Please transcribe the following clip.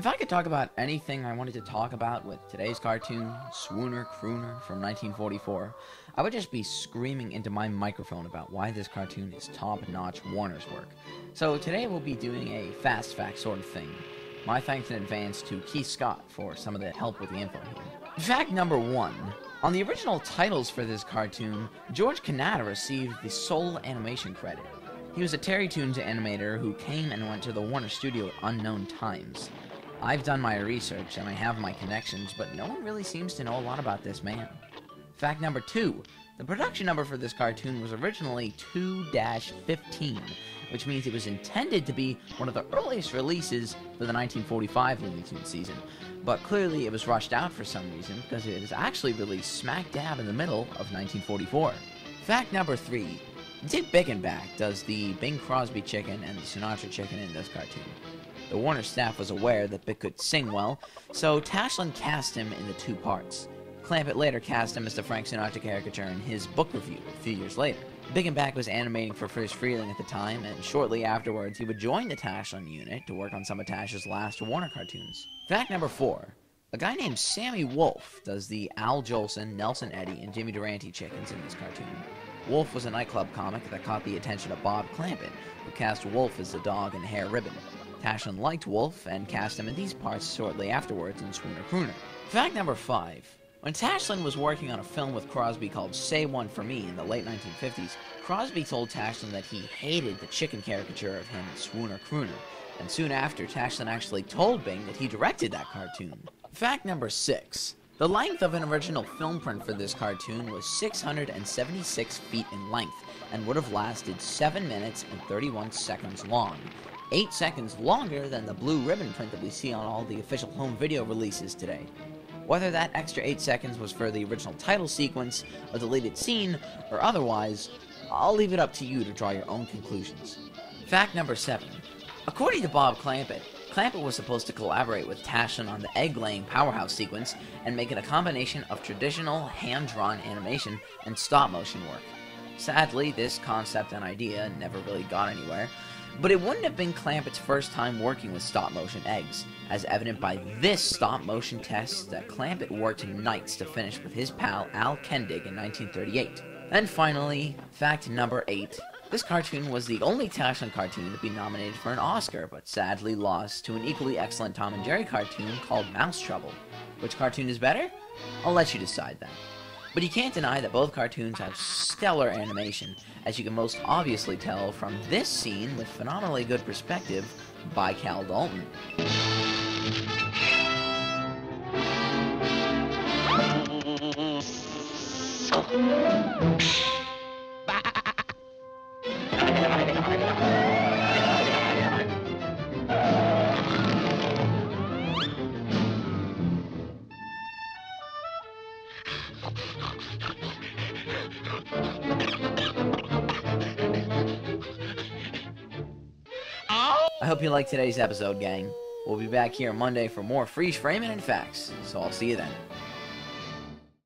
could talk about anything I wanted to talk about with today's cartoon, Swooner Crooner from 1944, I would just be screaming into my microphone about why this cartoon is top-notch Warner's work. So today we'll be doing a fast fact sort of thing. My thanks in advance to Keith Scott for some of the help with the info here. Fact number one. On the original titles for this cartoon, George Cannata received the sole animation credit. He was a Terrytoons animator who came and went to the Warner studio at unknown times. I've done my research and I have my connections, but no one really seems to know a lot about this man. Fact number two. The production number for this cartoon was originally 2-15, which means it was intended to be one of the earliest releases for the 1945 Looney Tunes season, but clearly it was rushed out for some reason because it is actually released smack dab in the middle of 1944. Fact number three. Dick Bickenbach does the Bing Crosby chicken and the Sinatra chicken in this cartoon. The Warner staff was aware that Bick could sing well, so Tashlin cast him in the two parts. Clampett later cast him as the Frank Sinatra caricature in his Book Revue a few years later. Bickenbach was animating for Friz Freleng at the time, and shortly afterwards he would join the Tashlin unit to work on some of Tash's last Warner cartoons. Fact number 4. A guy named Sammy Wolf does the Al Jolson, Nelson Eddy, and Jimmy Durante chickens in this cartoon. Wolf was a nightclub comic that caught the attention of Bob Clampett, who cast Wolf as the dog in Hare Ribbin'. Tashlin liked Wolf and cast him in these parts shortly afterwards in Swooner Crooner. Fact number 5. When Tashlin was working on a film with Crosby called Say One For Me in the late 1950s, Crosby told Tashlin that he hated the chicken caricature of him in Swooner Crooner, and soon after, Tashlin actually told Bing that he directed that cartoon. Fact number 6. The length of an original film print for this cartoon was 676 feet in length, and would have lasted 7 minutes and 31 seconds long, 8 seconds longer than the blue ribbon print that we see on all the official home video releases today. Whether that extra 8 seconds was for the original title sequence, a deleted scene, or otherwise, I'll leave it up to you to draw your own conclusions. Fact number 7. According to Bob Clampett, Clampett was supposed to collaborate with Tashlin on the egg-laying powerhouse sequence and make it a combination of traditional hand-drawn animation and stop-motion work. Sadly, this concept and idea never really got anywhere, but it wouldn't have been Clampett's first time working with stop-motion eggs, as evident by this stop-motion test that Clampett worked nights to finish with his pal Al Kendig in 1938. And finally, fact number 8. This cartoon was the only Tashlin cartoon to be nominated for an Oscar, but sadly lost to an equally excellent Tom and Jerry cartoon called Mouse Trouble. Which cartoon is better? I'll let you decide then. But you can't deny that both cartoons have stellar animation, as you can most obviously tell from this scene with phenomenally good perspective by Cal Dalton. I hope you liked today's episode, gang. We'll be back here Monday for more freeze framing and facts, so I'll see you then.